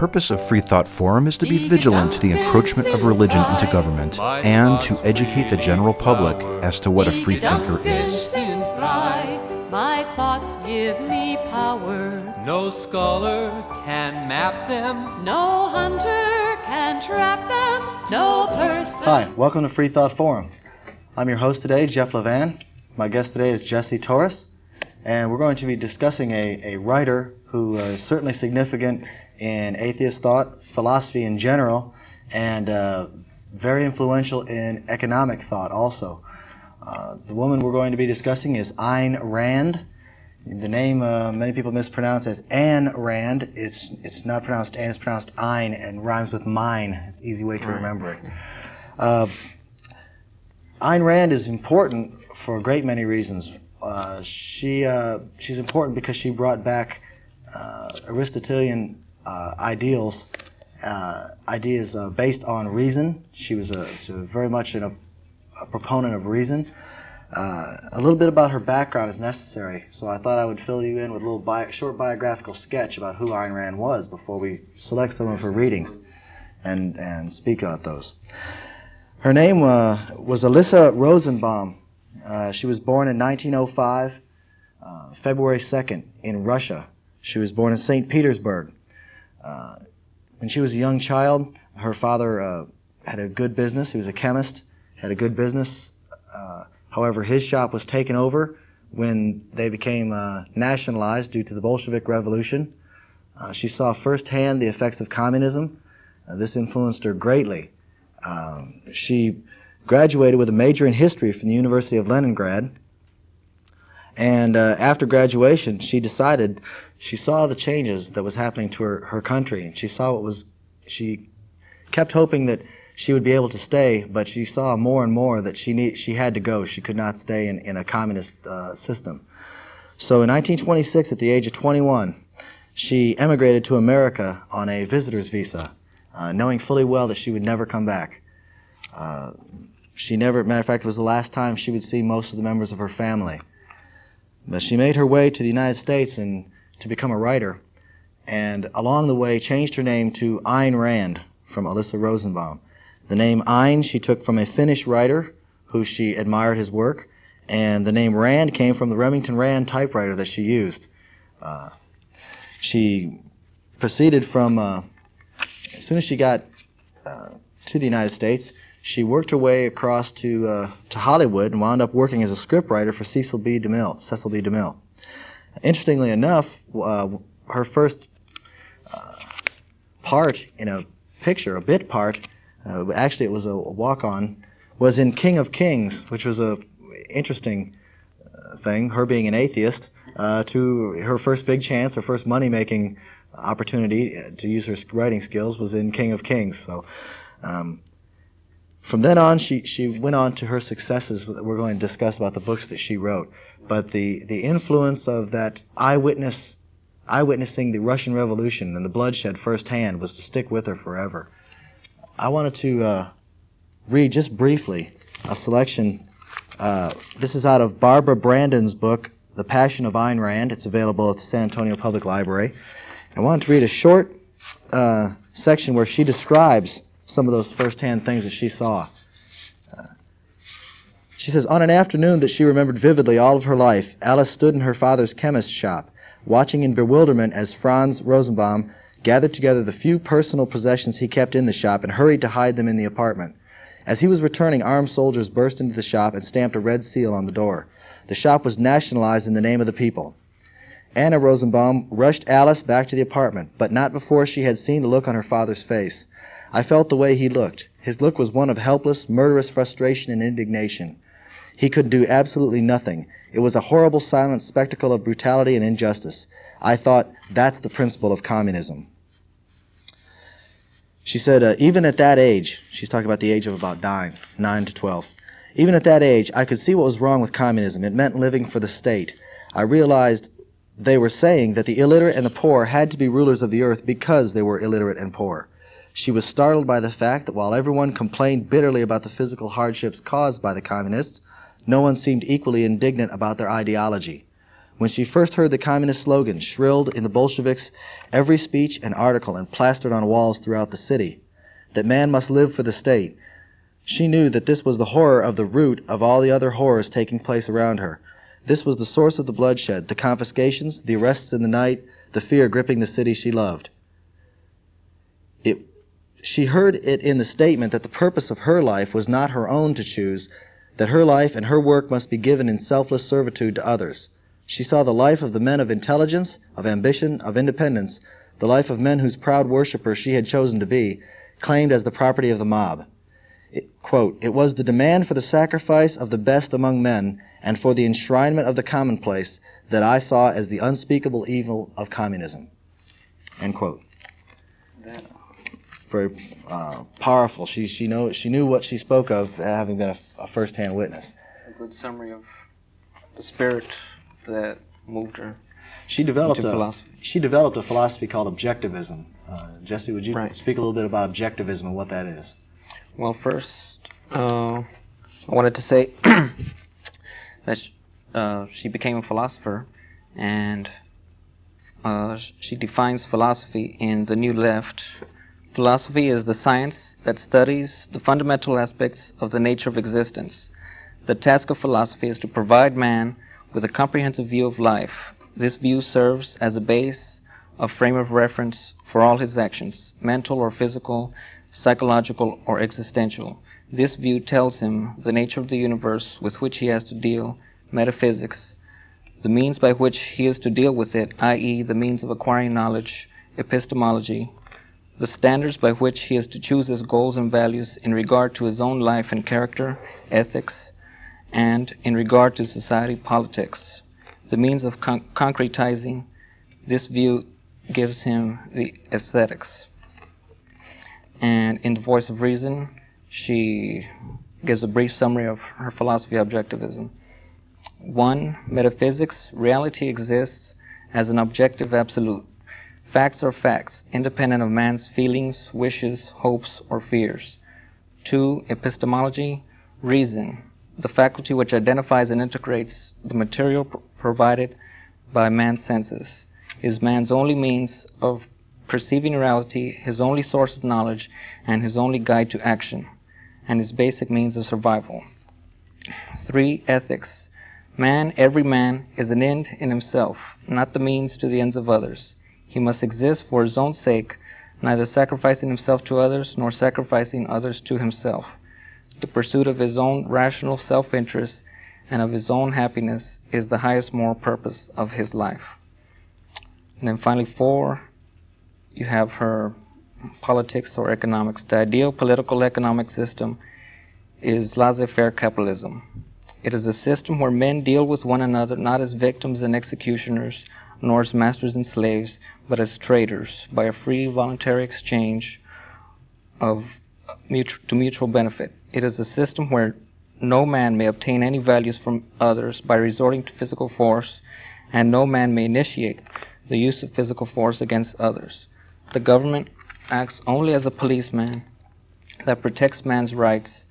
purpose of Freethought Forum is to be vigilant to the encroachment of religion into government and to educate the general public as to what a free thinker is. My thoughts give me power. No scholar can map them. No hunter can trap them. No person. Hi, welcome to Free Thought Forum. I'm your host today, Jeff Levan. My guest today is Jesse Torres, and we're going to be discussing a, a writer who uh, is certainly significant in atheist thought, philosophy in general, and uh, very influential in economic thought also. Uh, the woman we're going to be discussing is Ayn Rand. The name uh, many people mispronounce as Anne Rand. It's it's not pronounced Anne, it's pronounced Ayn and rhymes with mine. It's an easy way to remember it. Uh, Ayn Rand is important for a great many reasons. Uh, she uh, she's important because she brought back uh, Aristotelian uh, ideals, uh, ideas uh, based on reason. She was a, she was very much a, proponent of reason. a little bit about her background is necessary, so I thought I would fill you in with a little short biographical sketch about who Ayn Rand was before we select some of her readings and, and speak about those. Her name was Alyssa Rosenbaum. Uh, she was born in 1905, uh, February 2nd, in Russia. She was born in St. Petersburg. Uh, when she was a young child, her father uh, had a good business. He was a chemist, had a good business. Uh, however, his shop was taken over when they became uh, nationalized due to the Bolshevik Revolution. she saw firsthand the effects of communism. this influenced her greatly. Um, she graduated with a major in history from the University of Leningrad. And uh, after graduation, she decided she saw the changes that was happening to her, her country, and she saw what was. She kept hoping that she would be able to stay, but she saw more and more that she need, she had to go. She could not stay in, in a communist uh, system. So in 1926, at the age of 21, she emigrated to America on a visitor's visa, uh, knowing fully well that she would never come back. Uh, she never, matter of fact, it was the last time she would see most of the members of her family. But she made her way to the United States and to become a writer, and along the way changed her name to Ayn Rand from Alyssa Rosenbaum. The name Ayn she took from a Finnish writer who she admired his work, and the name Rand came from the Remington Rand typewriter that she used. Uh, she proceeded from, uh, as soon as she got uh, to the United States, she worked her way across to uh, to Hollywood and wound up working as a scriptwriter for Cecil B. DeMille. Cecil B. DeMille. Interestingly enough, uh, her first uh, part in a picture, a bit part, uh, actually it was a walk-on, was in King of Kings, which was a interesting uh, thing. Her being an atheist, uh, to her first big chance, her first money-making opportunity to use her writing skills was in King of Kings. So. Um, from then on, she, she went on to her successes that we're going to discuss about the books that she wrote. But the, the influence of that eyewitness, eyewitnessing the Russian Revolution and the bloodshed firsthand was to stick with her forever. I wanted to uh, read just briefly a selection. Uh, this is out of Barbara Branden's book, The Passion of Ayn Rand. It's available at the San Antonio Public Library. I wanted to read a short uh, section where she describes some of those firsthand things that she saw. Uh, she says, On an afternoon that she remembered vividly all of her life, Alice stood in her father's chemist's shop, watching in bewilderment as Franz Rosenbaum gathered together the few personal possessions he kept in the shop and hurried to hide them in the apartment. As he was returning, armed soldiers burst into the shop and stamped a red seal on the door. The shop was nationalized in the name of the people. Anna Rosenbaum rushed Alice back to the apartment, but not before she had seen the look on her father's face. I felt the way he looked. His look was one of helpless, murderous frustration and indignation. He could do absolutely nothing. It was a horrible, silent spectacle of brutality and injustice. I thought, that's the principle of communism. She said, uh, even at that age, she's talking about the age of about nine, nine to 12. Even at that age, I could see what was wrong with communism. It meant living for the state. I realized they were saying that the illiterate and the poor had to be rulers of the earth because they were illiterate and poor. She was startled by the fact that while everyone complained bitterly about the physical hardships caused by the communists, no one seemed equally indignant about their ideology. When she first heard the communist slogan shrilled in the Bolsheviks' every speech and article and plastered on walls throughout the city, that man must live for the state, she knew that this was the horror of the root of all the other horrors taking place around her. This was the source of the bloodshed, the confiscations, the arrests in the night, the fear gripping the city she loved. It, she heard it in the statement that the purpose of her life was not her own to choose, that her life and her work must be given in selfless servitude to others. She saw the life of the men of intelligence, of ambition, of independence, the life of men whose proud worshipper she had chosen to be, claimed as the property of the mob. It, quote, it was the demand for the sacrifice of the best among men and for the enshrinement of the commonplace that I saw as the unspeakable evil of communism. End quote. Very uh, powerful. She, she, know, she knew what she spoke of, having been a, a first-hand witness. A good summary of the spirit that moved her. She developed a philosophy. she developed a philosophy called objectivism. Uh, Jesse, would you Right. speak a little bit about objectivism and what that is? Well, first, uh, I wanted to say that uh, she became a philosopher, and uh, she defines philosophy in the New Left. Philosophy is the science that studies the fundamental aspects of the nature of existence. The task of philosophy is to provide man with a comprehensive view of life. This view serves as a base, a frame of reference for all his actions, mental or physical, psychological or existential. This view tells him the nature of the universe with which he has to deal, metaphysics, the means by which he is to deal with it, i.e., the means of acquiring knowledge, epistemology, the standards by which he is to choose his goals and values in regard to his own life and character, ethics, and in regard to society politics. The means of con- concretizing this view gives him the aesthetics. And in The Voice of Reason, she gives a brief summary of her philosophy of objectivism. One, metaphysics, reality exists as an objective absolute. Facts are facts, independent of man's feelings, wishes, hopes, or fears. Two, epistemology, reason, the faculty which identifies and integrates the material pr- provided by man's senses, is man's only means of perceiving reality, his only source of knowledge, and his only guide to action, and his basic means of survival. Three, ethics. Man, every man, is an end in himself, not the means to the ends of others. He must exist for his own sake, neither sacrificing himself to others nor sacrificing others to himself. The pursuit of his own rational self interest and of his own happiness is the highest moral purpose of his life. And then finally, four, you have her politics or economics. The ideal political economic system is laissez faire capitalism. It is a system where men deal with one another not as victims and executioners, nor as masters and slaves, but as traders by a free voluntary exchange of uh, mutual, to mutual benefit. It is a system where no man may obtain any values from others by resorting to physical force, and no man may initiate the use of physical force against others. The government acts only as a policeman that protects man's rights.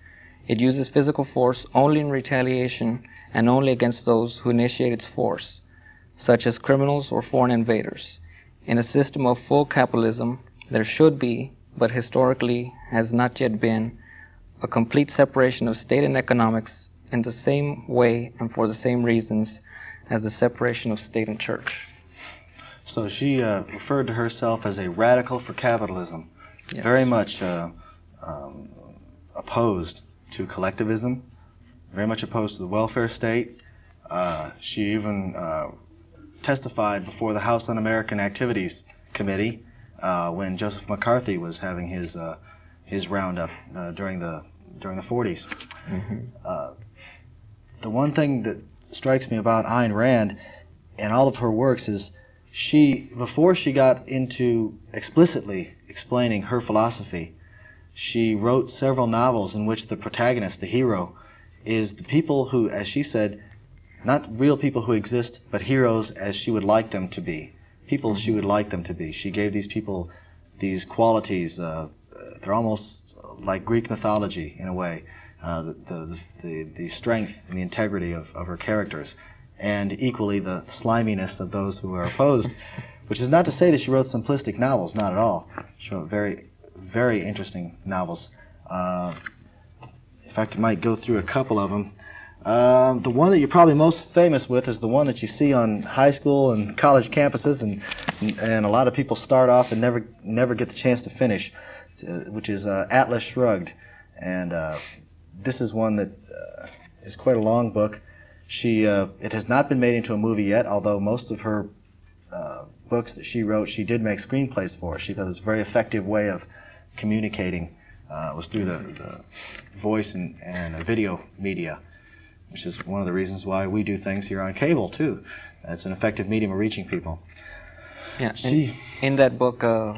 It uses physical force only in retaliation and only against those who initiate its force, such as criminals or foreign invaders. In a system of full capitalism, there should be, but historically has not yet been, a complete separation of state and economics in the same way and for the same reasons as the separation of state and church. So she uh, referred to herself as a radical for capitalism, Yes. very much uh, um, opposed to collectivism, very much opposed to the welfare state. Uh, she even uh, testified before the House Un-American Activities Committee uh, when Joseph McCarthy was having his uh, his roundup uh, during the during the 40s. Uh, the one thing that strikes me about Ayn Rand and all of her works is she before she got into explicitly explaining her philosophy she wrote several novels in which the protagonist the hero is the people who as she said not real people who exist but heroes as she would like them to be people she would like them to be she gave these people these qualities uh, they're almost like greek mythology in a way uh, the, the, the, the strength and the integrity of, of her characters and equally the sliminess of those who are opposed. Which is not to say that she wrote simplistic novels, not at all. She wrote very, very interesting novels. Uh, if I could, might go through a couple of them. Um, the one that you're probably most famous with is the one that you see on high school and college campuses, and and a lot of people start off and never never get the chance to finish, uh, which is uh, Atlas Shrugged, and uh, this is one that uh, is quite a long book. She uh, it has not been made into a movie yet, although most of her uh, books that she wrote, she did make screenplays for. She thought it was a very effective way of communicating was through the, the voice and, and video media, which is one of the reasons why we do things here on cable too. It's an effective medium of reaching people. Yeah. In, in that book, uh,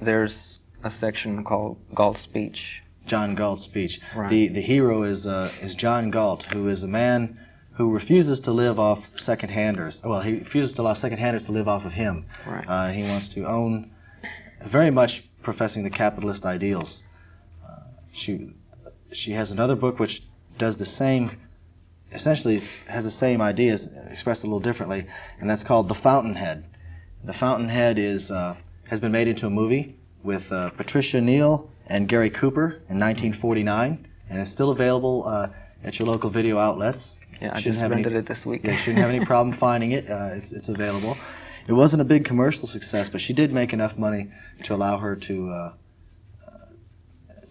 there's a section called Galt's speech. John Galt's speech. Right. The the hero is uh, is John Galt, who is a man who refuses to live off second-handers. Well, he refuses to allow second-handers to live off of him. Right. Uh, he wants to own, very much professing the capitalist ideals. Uh, she she has another book which does the same, essentially has the same ideas expressed a little differently, and that's called The Fountainhead. The Fountainhead is uh, has been made into a movie with uh, Patricia Neal and Gary Cooper in 1949, and it's still available uh, at your local video outlets. Yeah, I Shouldn't just have any- rented it this week. Yeah, shouldn't have any problem finding it. Uh, it's it's available. It wasn't a big commercial success, but she did make enough money to allow her to uh, uh,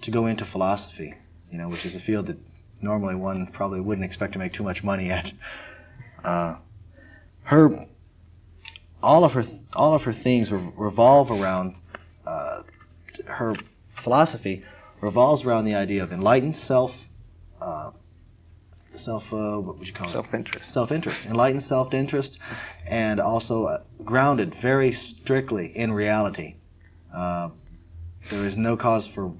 to go into philosophy. You know, which is a field that normally one probably wouldn't expect to make too much money at. Uh, her all of her all of her themes revolve around uh, her philosophy revolves around the idea of enlightened self uh, self uh, what would you call it Self-interest. self-interest enlightened self-interest and also uh, grounded very strictly in reality uh, there is no cause for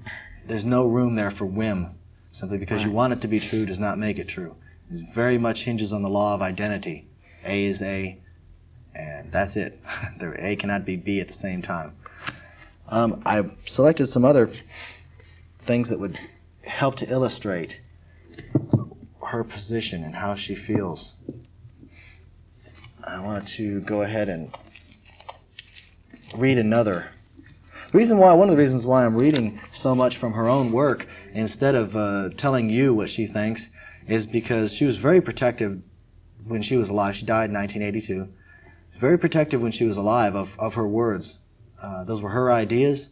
there's no room there for whim simply because you want it to be true does not make it true. It very much hinges on the law of identity. A is a and that's it. There a cannot be b at the same time. Um, i selected some other things that would help to illustrate her position and how she feels. I wanted to go ahead and read another. The reason why, one of the reasons why I'm reading so much from her own work instead of uh, telling you what she thinks is because she was very protective when she was alive. She died in 1982. Very protective when she was alive of, of her words. Uh, those were her ideas.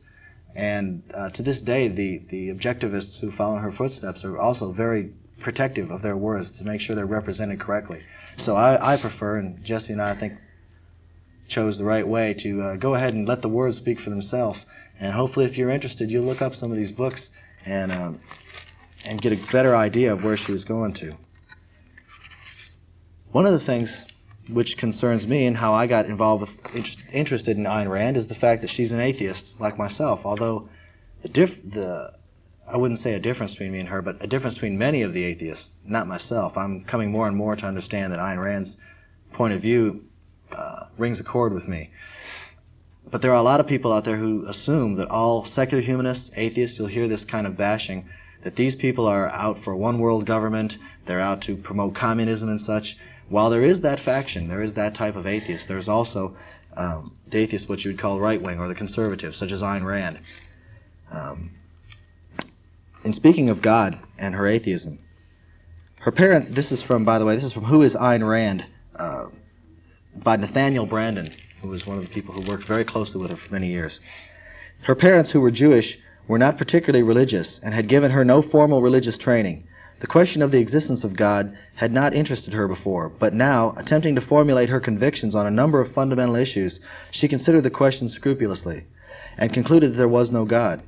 And uh, to this day, the, the objectivists who follow in her footsteps are also very protective of their words to make sure they're represented correctly. So I, I prefer, and Jesse and I, I think, chose the right way to uh, go ahead and let the words speak for themselves. And hopefully, if you're interested, you'll look up some of these books and um, and get a better idea of where she was going to. One of the things which concerns me and how I got involved with interest, interested in Ayn Rand is the fact that she's an atheist like myself. Although the diff the I wouldn't say a difference between me and her, but a difference between many of the atheists, not myself. I'm coming more and more to understand that Ayn Rand's point of view uh, rings a chord with me. But there are a lot of people out there who assume that all secular humanists, atheists, you'll hear this kind of bashing, that these people are out for one world government, they're out to promote communism and such. While there is that faction, there is that type of atheist, there's also um, the atheist, what you would call right wing, or the conservative, such as Ayn Rand. Um, in speaking of God and her atheism, her parents, this is from, by the way, this is from Who is Ayn Rand? Uh, by Nathaniel Branden, who was one of the people who worked very closely with her for many years. Her parents, who were Jewish, were not particularly religious and had given her no formal religious training. The question of the existence of God had not interested her before, but now, attempting to formulate her convictions on a number of fundamental issues, she considered the question scrupulously and concluded that there was no God.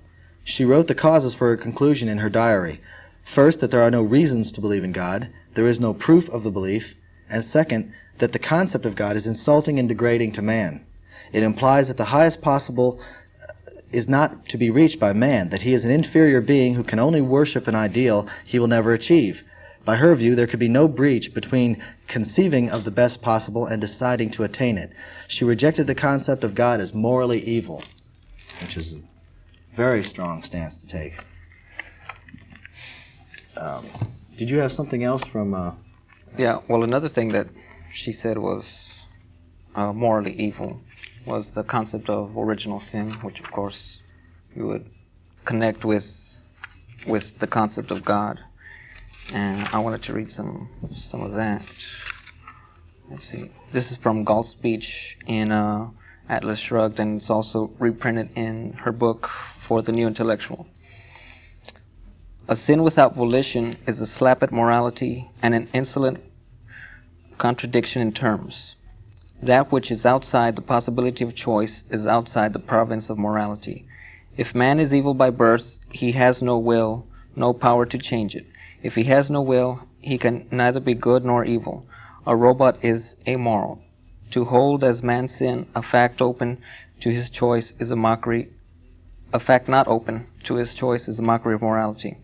She wrote the causes for her conclusion in her diary. First, that there are no reasons to believe in God, there is no proof of the belief, and second, that the concept of God is insulting and degrading to man. It implies that the highest possible uh, is not to be reached by man, that he is an inferior being who can only worship an ideal he will never achieve. By her view, there could be no breach between conceiving of the best possible and deciding to attain it. She rejected the concept of God as morally evil, which is a very strong stance to take. Um, did you have something else from? Uh, Yeah. Well, another thing that she said was uh, morally evil was the concept of original sin, which of course you would connect with with the concept of God. And I wanted to read some some of that. Let's see. This is from Galt's speech in uh, Atlas Shrugged, and it's also reprinted in her book for the New Intellectual. A sin without volition is a slap at morality and an insolent contradiction in terms. That which is outside the possibility of choice is outside the province of morality. If man is evil by birth, he has no will, no power to change it. If he has no will, he can neither be good nor evil. A robot is amoral. To hold as man's sin a fact open to his choice is a mockery. A fact not open to his choice is a mockery of morality.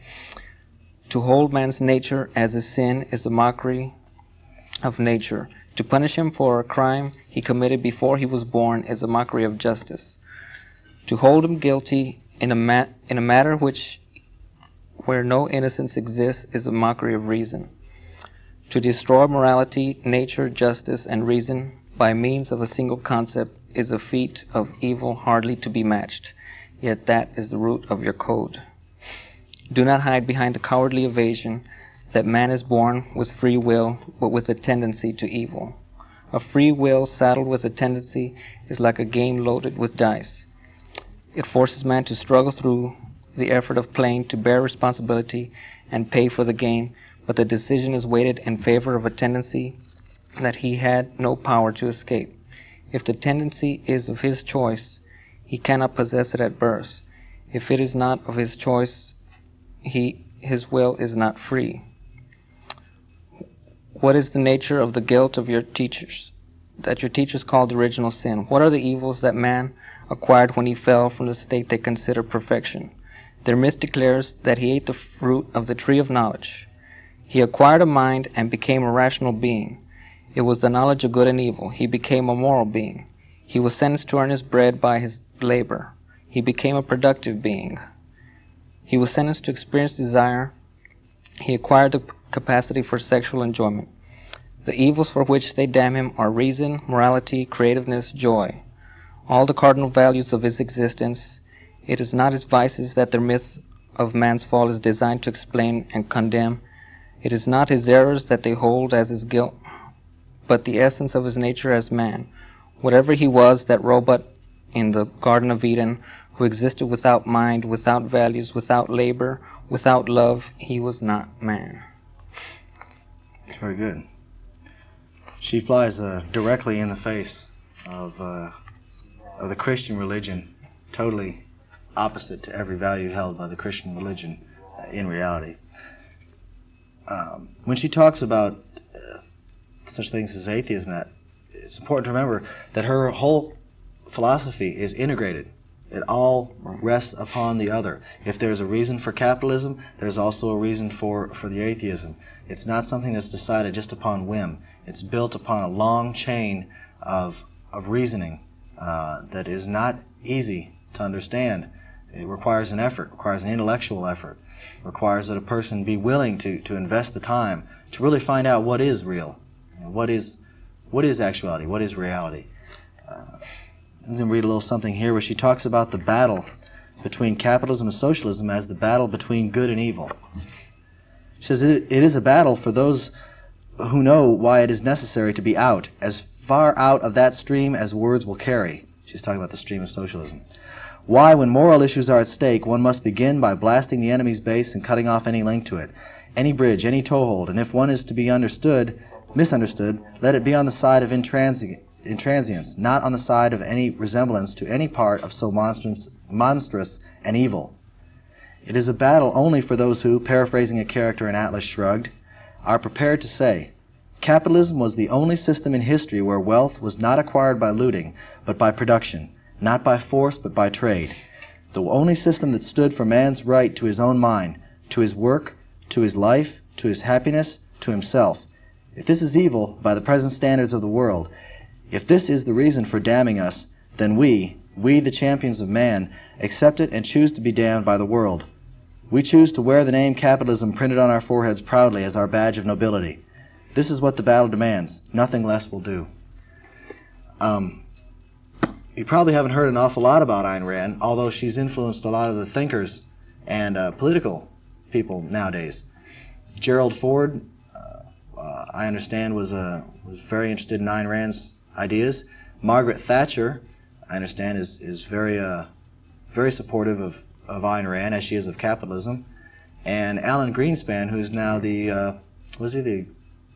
To hold man's nature as a sin is a mockery of nature. To punish him for a crime he committed before he was born is a mockery of justice. To hold him guilty in a, in a matter which where no innocence exists is a mockery of reason. To destroy morality, nature, justice, and reason by means of a single concept is a feat of evil hardly to be matched. Yet that is the root of your code. Do not hide behind the cowardly evasion that man is born with free will, but with a tendency to evil. A free will saddled with a tendency is like a game loaded with dice. It forces man to struggle through the effort of playing to bear responsibility and pay for the game, but the decision is weighted in favor of a tendency that he had no power to escape. If the tendency is of his choice, he cannot possess it at birth. If it is not of his choice, he his will is not free. What is the nature of the guilt of your teachers, that your teachers called original sin? What are the evils that man acquired when he fell from the state they consider perfection? Their myth declares that he ate the fruit of the tree of knowledge. He acquired a mind and became a rational being. It was the knowledge of good and evil. He became a moral being. He was sentenced to earn his bread by his labor. He became a productive being. He was sentenced to experience desire. He acquired the capacity for sexual enjoyment. The evils for which they damn him are reason, morality, creativeness, joy. All the cardinal values of his existence. It is not his vices that the myth of man's fall is designed to explain and condemn. It is not his errors that they hold as his guilt, but the essence of his nature as man. Whatever he was, that robot in the Garden of Eden, who existed without mind, without values, without labor, without love, he was not man. It's very good. She flies uh, directly in the face of uh, of the Christian religion, totally opposite to every value held by the Christian religion uh, in reality. Um, when she talks about uh, such things as atheism, that it's important to remember that her whole philosophy is integrated. It all rests upon the other. If there's a reason for capitalism, there's also a reason for, for the atheism. It's not something that's decided just upon whim. It's built upon a long chain of, of reasoning uh, that is not easy to understand. It requires an effort, requires an intellectual effort, requires that a person be willing to, to invest the time to really find out what is real, what is, what is actuality, what is reality. Uh, I'm going to read a little something here where she talks about the battle between capitalism and socialism as the battle between good and evil. She says it, is a battle for those who know why it is necessary to be out, as far out of that stream as words will carry. She's talking about the stream of socialism. Why, when moral issues are at stake, one must begin by blasting the enemy's base and cutting off any link to it, any bridge, any toehold, and if one is to be understood, misunderstood, let it be on the side of intransi- intransience, not on the side of any resemblance to any part of so monstrous, monstrous and evil. It is a battle only for those who, paraphrasing a character in Atlas Shrugged, are prepared to say, Capitalism was the only system in history where wealth was not acquired by looting, but by production, not by force, but by trade. The only system that stood for man's right to his own mind, to his work, to his life, to his happiness, to himself. If this is evil by the present standards of the world, if this is the reason for damning us, then we, we the champions of man, accept it and choose to be damned by the world. We choose to wear the name capitalism printed on our foreheads proudly as our badge of nobility. This is what the battle demands. Nothing less will do. Um, you probably haven't heard an awful lot about Ayn Rand, although she's influenced a lot of the thinkers and uh, political people nowadays. Gerald Ford, uh, uh, I understand, was uh, was very interested in Ayn Rand's ideas. Margaret Thatcher, I understand, is is very uh, very supportive of, of Ayn Rand as she is of capitalism. And Alan Greenspan, who's now the uh, was he the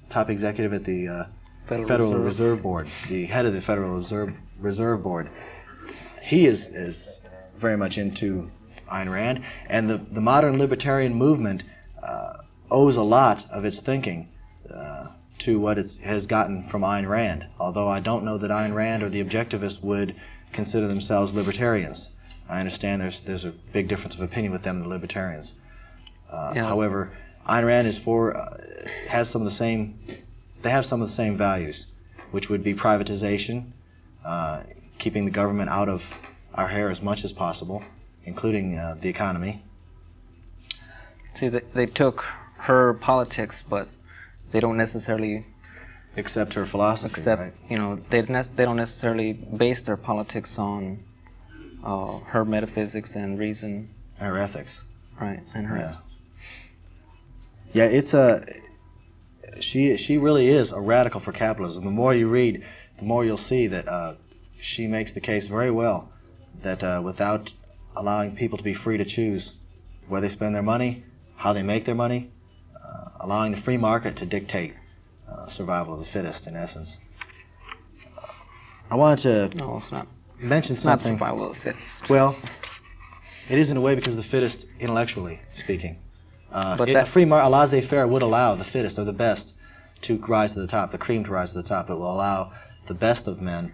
top executive at the uh, Federal Federal, Reserve. Reserve. Board, the head of the Federal Reserve Reserve Board. He is is very much into Ayn Rand, and the the modern libertarian movement uh, owes a lot of its thinking uh, to what it has gotten from Ayn Rand. Although I don't know that Ayn Rand or the objectivists would consider themselves libertarians. I understand there's there's a big difference of opinion with them and the libertarians. Uh, Yeah. However, Ayn Rand is for uh, has some of the same they have some of the same values, which would be privatization, uh, keeping the government out of our hair as much as possible, including uh, the economy. See, they, they took her politics, but they don't necessarily accept her philosophy, accept, right? you know, they, ne- they don't necessarily base their politics on uh, her metaphysics and reason, her ethics. right? And her, Yeah. Yeah, it's a. She she really is a radical for capitalism. The more you read, the more you'll see that uh, she makes the case very well that uh, without allowing people to be free to choose where they spend their money, how they make their money, uh, allowing the free market to dictate uh, survival of the fittest, in essence. I wanted to no, it's not. Mention It's not something. survival of the fittest. Well, it is in a way because the fittest, intellectually speaking. Uh, But it- that- free mar- a laissez-faire would allow the fittest or the best to rise to the top, the cream to rise to the top. It will allow the best of men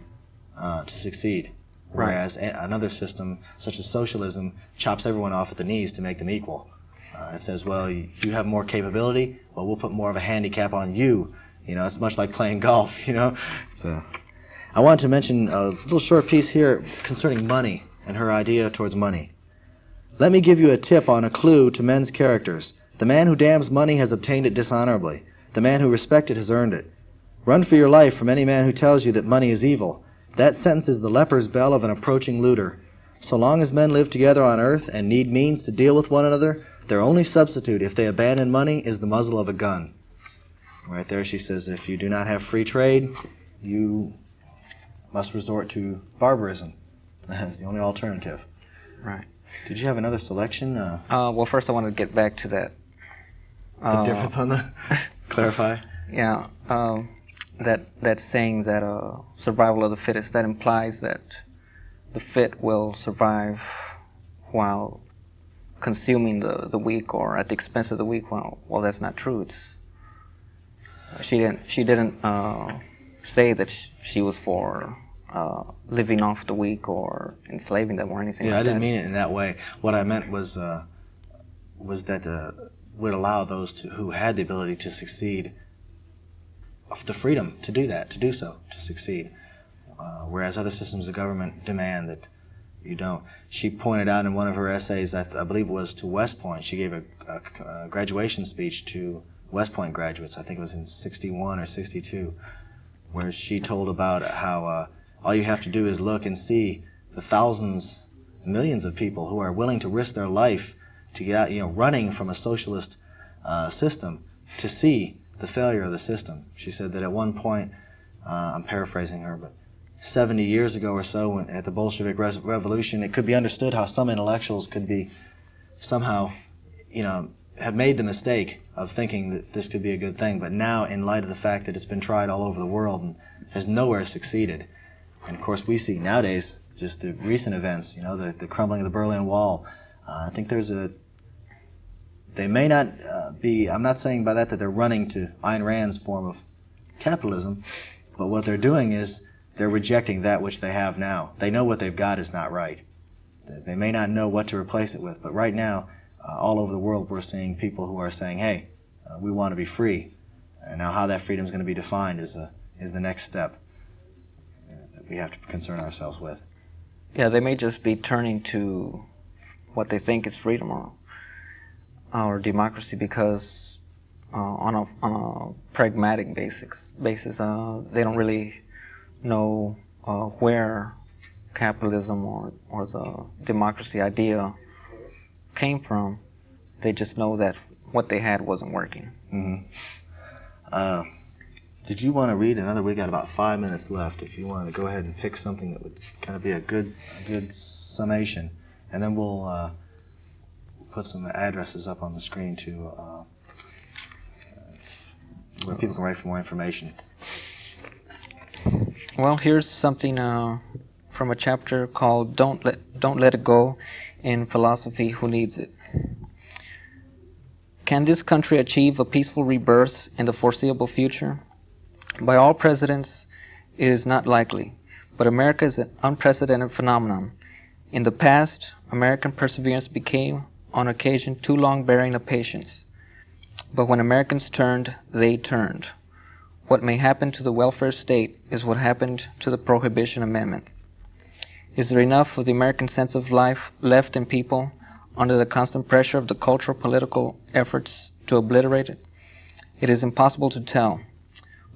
uh, to succeed. Right. Whereas a- another system, such as socialism, chops everyone off at the knees to make them equal. Uh, it says, well, you, you have more capability, well, we'll put more of a handicap on you. You know, it's much like playing golf, you know? It's a, I wanted to mention a little short piece here concerning money and her idea towards money. Let me give you a tip on a clue to men's characters. The man who damns money has obtained it dishonorably. The man who respects it has earned it. Run for your life from any man who tells you that money is evil. That sentence is the leper's bell of an approaching looter. So long as men live together on earth and need means to deal with one another, their only substitute if they abandon money is the muzzle of a gun. Right there she says if you do not have free trade, you must resort to barbarism. That's the only alternative. Right. Did you have another selection? Uh, Uh, well, first I want to get back to that. the Uh, difference on the clarify. Yeah, um, that that saying that uh, survival of the fittest that implies that the fit will survive while consuming the, the weak or at the expense of the weak. Well, well, that's not true. It's she didn't she didn't uh, say that sh- she was for uh, living off the weak or enslaving them or anything. Yeah, like I didn't that. mean it in that way. What I meant was uh, was that uh, would allow those to, who had the ability to succeed of the freedom to do that, to do so, to succeed. Uh, whereas other systems of government demand that you don't. She pointed out in one of her essays, I, th- I believe it was to West Point, she gave a, a- a graduation speech to West Point graduates. I think it was in 61 or 62, where she told about how uh, all you have to do is look and see the thousands, millions of people who are willing to risk their life to get out, you know, running from a socialist uh, system to see the failure of the system. She said that at one point, uh, I'm paraphrasing her, but 70 years ago or so, when, at the Bolshevik res- Revolution, it could be understood how some intellectuals could be somehow, you know, have made the mistake of thinking that this could be a good thing. But now, in light of the fact that it's been tried all over the world and has nowhere succeeded, and of course we see nowadays just the recent events, you know, the, the crumbling of the Berlin Wall. Uh, I think there's a they may not uh, be. I'm not saying by that that they're running to Ayn Rand's form of capitalism, but what they're doing is they're rejecting that which they have now. They know what they've got is not right. They- They may not know what to replace it with, but right now, uh, all over the world, we're seeing people who are saying, "Hey, uh, we want to be free." And now, how that freedom is going to be defined is a, is the next step uh, that we have to concern ourselves with. Yeah, they may just be turning to what they think is freedom or, or democracy because uh, on a on a pragmatic basics basis. Uh, they don't really know uh, where capitalism or or the democracy idea came from. They just know that what they had wasn't working. Uh, did you want to read another? We got about five minutes left. If you want to go ahead and pick something that would kind of be a good, a good summation, and then we'll uh, put some addresses up on the screen to uh, where people can write for more information. Well, here's something uh, from a chapter called "Don't Let Don't Let It Go" in Philosophy. Who needs it? Can this country achieve a peaceful rebirth in the foreseeable future? By all presidents, it is not likely. But America is an unprecedented phenomenon. In the past, American perseverance became, on occasion, too long bearing of patience. But when Americans turned, they turned. What may happen to the welfare state is what happened to the Prohibition Amendment. Is there enough of the American sense of life left in people under the constant pressure of the cultural political efforts to obliterate it? It is impossible to tell.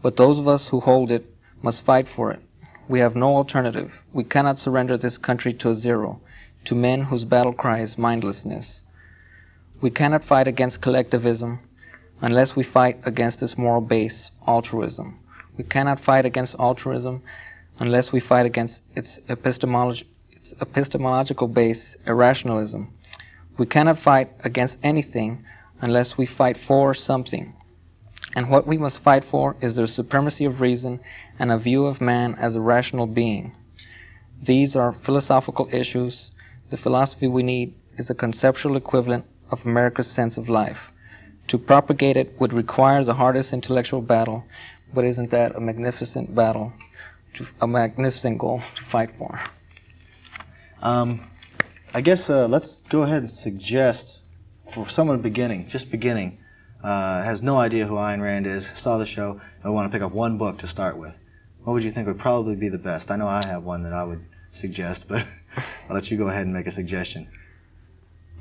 But those of us who hold it must fight for it. We have no alternative. We cannot surrender this country to a zero, to men whose battle cry is mindlessness. We cannot fight against collectivism unless we fight against its moral base, altruism. We cannot fight against altruism unless we fight against its, epistemolog- its epistemological base, irrationalism. We cannot fight against anything unless we fight for something. And what we must fight for is the supremacy of reason and a view of man as a rational being. These are philosophical issues. The philosophy we need is a conceptual equivalent of America's sense of life. To propagate it would require the hardest intellectual battle, but isn't that a magnificent battle, to, a magnificent goal to fight for? Um, I guess uh, let's go ahead and suggest for someone beginning, just beginning, uh, has no idea who Ayn Rand is, saw the show, and want to pick up one book to start with. What would you think would probably be the best? I know I have one that I would suggest, but I'll let you go ahead and make a suggestion.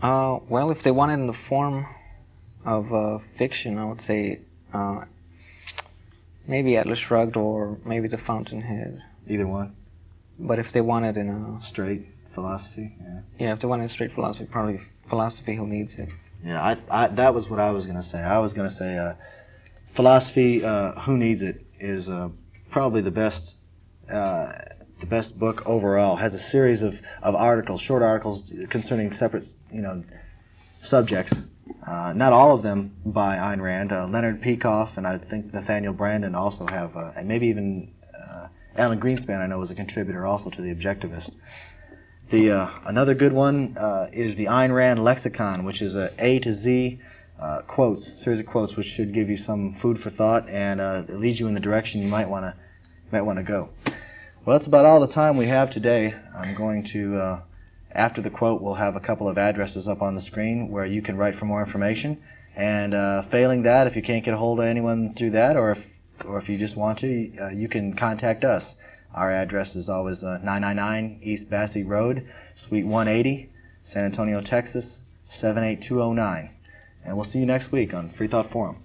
Uh, well, if they want it in the form of uh, fiction, I would say uh, maybe Atlas Shrugged or maybe The Fountainhead. Either one. But if they want it in a Straight philosophy. Yeah. yeah, if they want it in straight philosophy, probably philosophy who needs it. Yeah, I, I, that was what I was gonna say. I was gonna say, uh, philosophy. Uh, Who needs it is uh, probably the best, uh, the best book overall. Has a series of, of articles, short articles concerning separate, you know, subjects. Uh, not all of them by Ayn Rand. Uh, Leonard Peikoff and I think Nathaniel Branden also have, uh, and maybe even uh, Alan Greenspan. I know was a contributor also to the Objectivist. The uh, another good one uh, is the Ayn Rand lexicon, which is a A to Z uh, quotes, series of quotes, which should give you some food for thought and uh, lead you in the direction you might want to might want to go. Well, that's about all the time we have today. I'm going to, uh, after the quote, we'll have a couple of addresses up on the screen where you can write for more information. And uh, failing that, if you can't get a hold of anyone through that, or if or if you just want to, uh, you can contact us. Our address is always uh, 999 East Basse Road, Suite 180, San Antonio, Texas 78209. And we'll see you next week on Freethought Forum.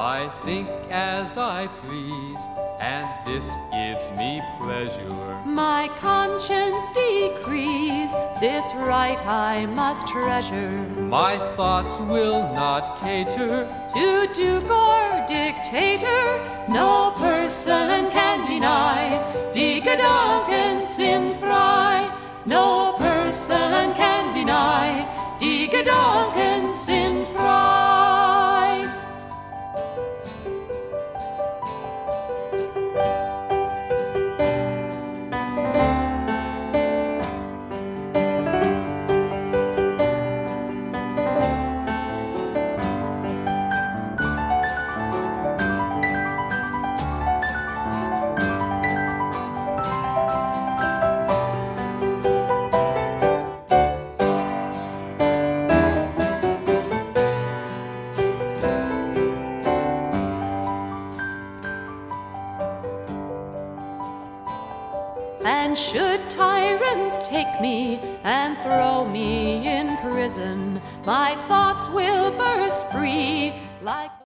I think as I please, and this gives me pleasure. My conscience decrees, this right I must treasure. My thoughts will not cater To duke or dictator, no person can deny. Die Gedanken prison, my thoughts will burst free like.